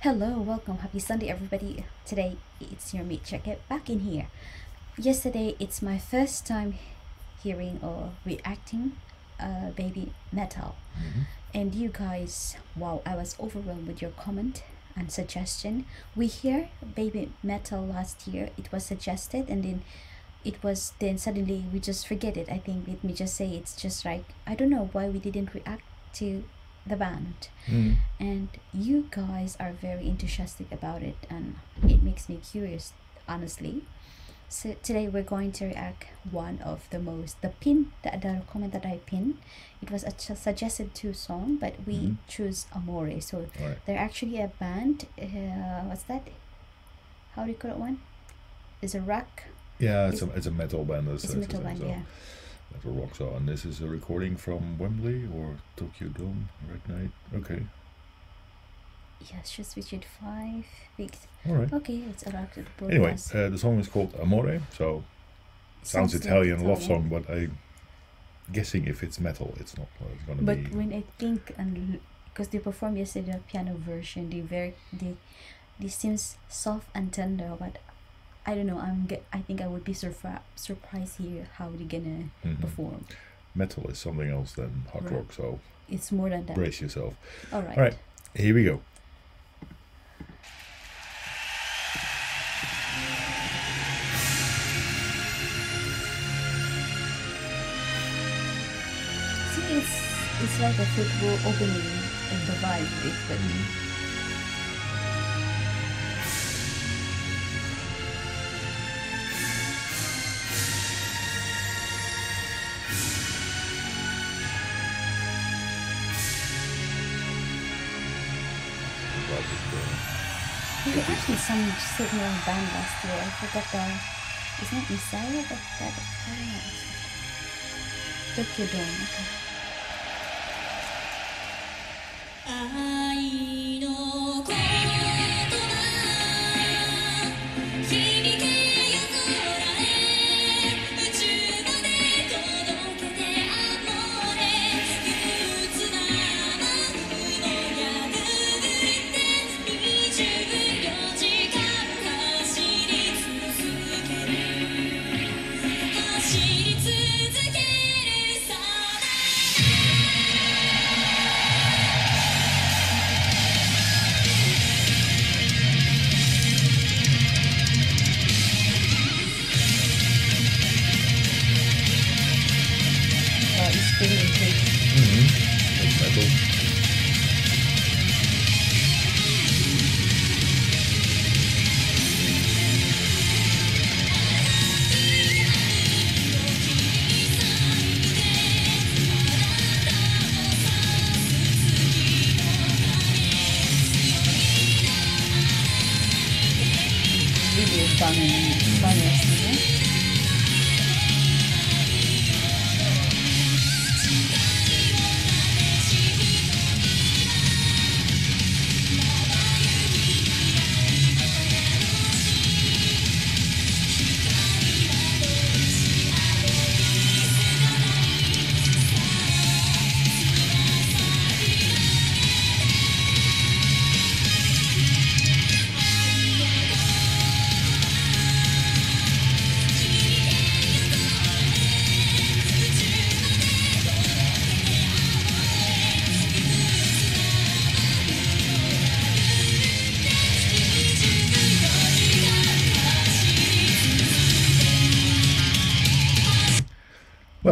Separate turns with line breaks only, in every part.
Hello, welcome. Happy Sunday, everybody. Today it's your Meet Jacky back in here. Yesterday it's my first time hearing or reacting uh, baby metal,
Mhm.
and you guys, wow, I was overwhelmed with your comment and suggestion. We hear baby metal last year. It was suggested, and then it was then suddenly we just forget it. I think let me just say it's just like I don't know why we didn't react to the band
Mm.
and you guys are very enthusiastic about it and it makes me curious honestly so today we're going to react one of the most the pin the, the comment that i pinned it was a suggested two song but we
Mhm.
choose amore so
Right.
they're actually a band uh, what's that how do you call it one is a rock
Yeah, it's
It's-
a it's a metal band.
It's a metal band
so
yeah
Metal rock. So, and this is a recording from Wembley or Tokyo Dome, Red Night. Okay,
yes just featured five weeks
all right.
okay it's a rock
Anyway,
broadcast.
uh, the song is called Amore. So sounds,
like
Italian love song, but I'm guessing if it's metal, it's not. Uh, it's gonna
But
be.
when I think and because they performed yesterday the piano version, they very they they seems soft and tender, but I don't know. I'm get. I think I would be surpri- surprised here how they're gonna
Mhm.
perform.
Metal is something else than hard
Right.
rock. So
It's more than that.
brace yourself.
All right.
All right. Here we go.
See, it's it's like a football opening in the vibe of it, but
About it, uh,
they were actually some signal band last year. I forgot the. It's not Messiah, but that I don't know. Tokyo Dome. Okay.
愛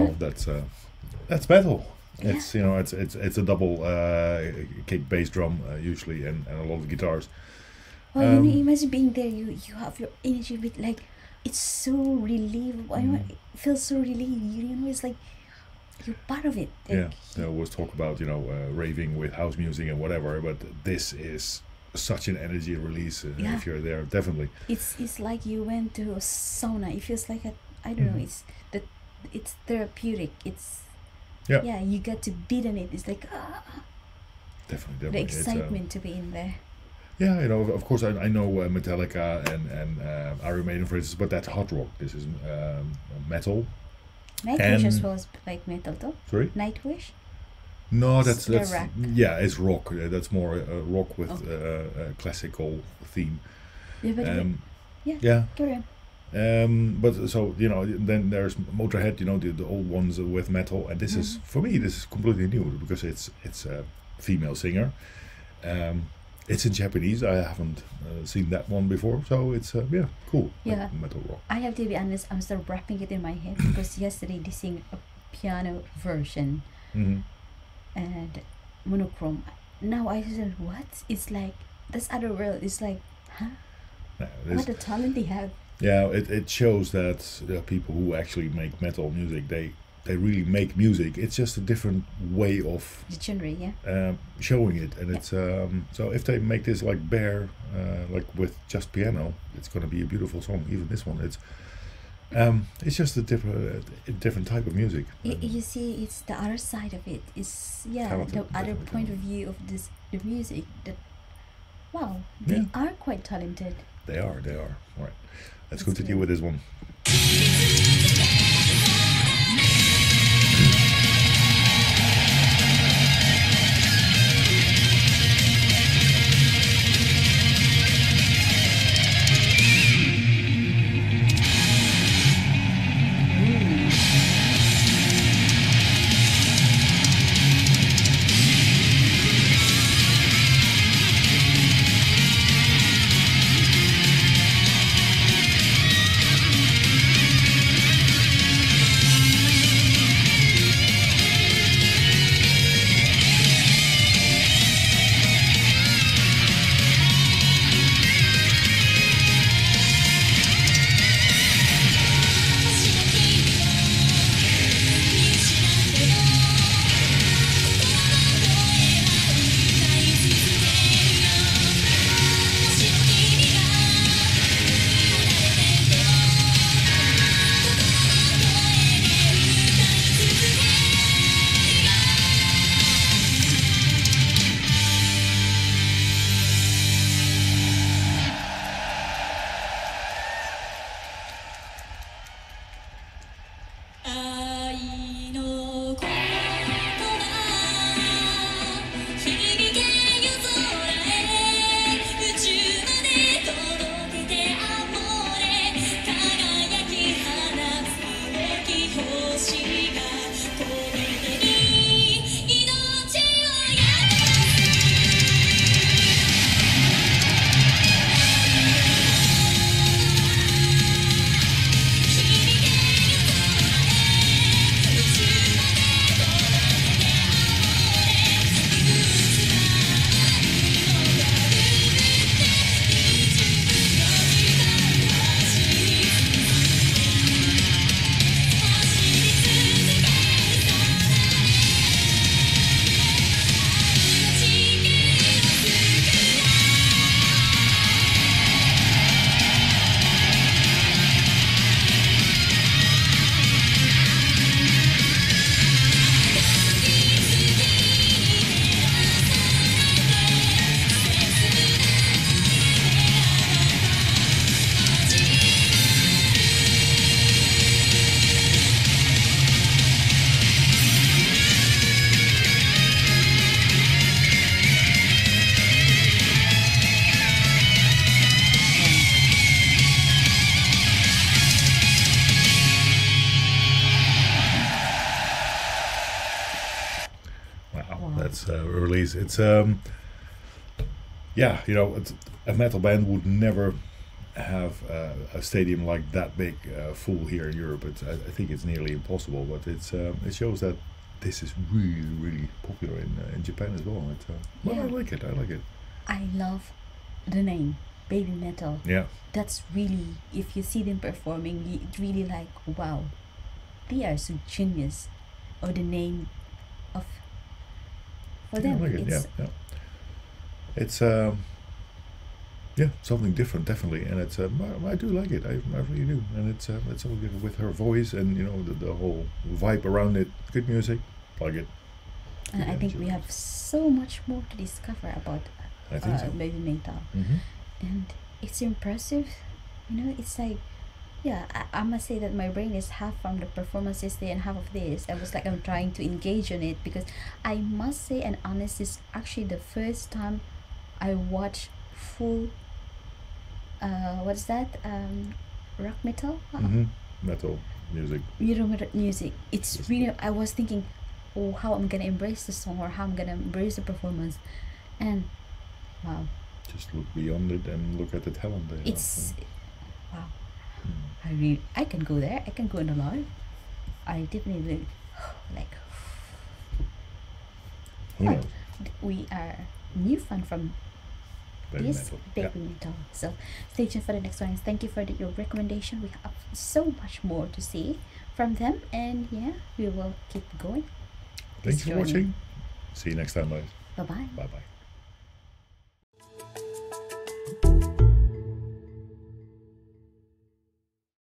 Well, that's uh, that's metal. It's you know it's it's it's a double uh, kick bass drum uh, usually and, and a lot of guitars.
Well, you
Um,
know, imagine being there. You you have your energy with like, it's so relieved. I know
Mm.
it feels so relieved. You know, it's like you're part of it. Like,
yeah, they always talk about you know uh, raving with house music and whatever, but this is such an energy release uh,
Yeah.
if you're there. Definitely.
It's it's like you went to a sauna. It feels like a I don't know.
Mhm.
It's the it's therapeutic. It's
Yeah.
yeah. You get to beat on it. It's like ah,
Definitely,
the
definitely. It's, uh,
excitement to be in there.
yeah, you know, of- course, I, I know uh, Metallica and and uh, Iron Maiden, for instance, but that's hard rock. This is um, metal.
Nightwish as
and-
well as like metal though.
Sorry,
Nightwish.
No, that's that's
rock.
yeah, it's rock. That's more uh, rock with
Okay.
uh, a classical theme.
Yeah, but
Um,
yeah.
yeah.
carry on.
Um, but so you know, then there's Motorhead. You know, the, the old ones with metal, and this is
Mhm.
for me this is completely new because it's it's a female singer. Um, it's in Japanese. I haven't uh, seen that one before, so it's uh, yeah, cool.
Yeah.
metal rock.
I have to be honest, I'm still wrapping it in my head because yesterday they sing a piano version
hmm
and monochrome. Now I said, what? It's like this other world. It's like, huh? What a talent they have.
Yeah, it, it shows that there are people who actually make metal music. They they really make music. It's just a different way of
The genre, yeah.
um, showing it, and it's um, so if they make this like bare, uh, like with just piano, it's gonna be a beautiful song. Even this one, it's um, it's just a different a different type of music.
Y- you see, it's the other side of it. It's yeah,
Talented,
the other point of view of this the music. That wow, they
Yeah.
are quite talented.
they are, they are. All right, let's
That's
continue
good.
with this one. Release. It's um, yeah, you know, it's, a metal band would never have uh, a stadium like that big uh, full here in Europe. It's, I, I think it's nearly impossible, but it's um, it shows that this is really really popular in uh, in Japan as well. It's, uh, well, I like it. I like it.
I love the name Baby Metal.
Yeah,
That's really, if you see them performing, it's really like, wow, they are so genius. Or the name of
yeah, I
them.
like it. Yeah,
it's
yeah. It's um, yeah, something different, definitely, and it's um, I, I do like it. I, I really do, and it's uh, it's all good with her voice and you know the, the whole vibe around it. Good music, plug it.
and I think we have so much more to discover about
I
uh,
so.
Baby Metal.
hmm
and it's impressive you know it's like yeah I, I must say that my brain is half from the performances there and half of this. I was like i'm trying to engage on it because i must say and honest is actually the first time i watch full uh what's that? Um rock metal? Uh,
hmm Metal music.
you know metal music. It's
Yes.
really i was thinking oh how i'm gonna embrace the song or how i'm gonna embrace the performance. And wow.
Just look beyond it and look at the talent they
it's wow. I really I can go there. I can go in the live. I definitely like
knows?
we are new fan from
Baby
this
metal.
baby metal. So stay tuned for the next one. Thank you for the, your recommendation. We have so much more to see from them, and yeah, we will keep going.
Thanks for watching. See you next time, guys.
Bye bye.
Bye bye.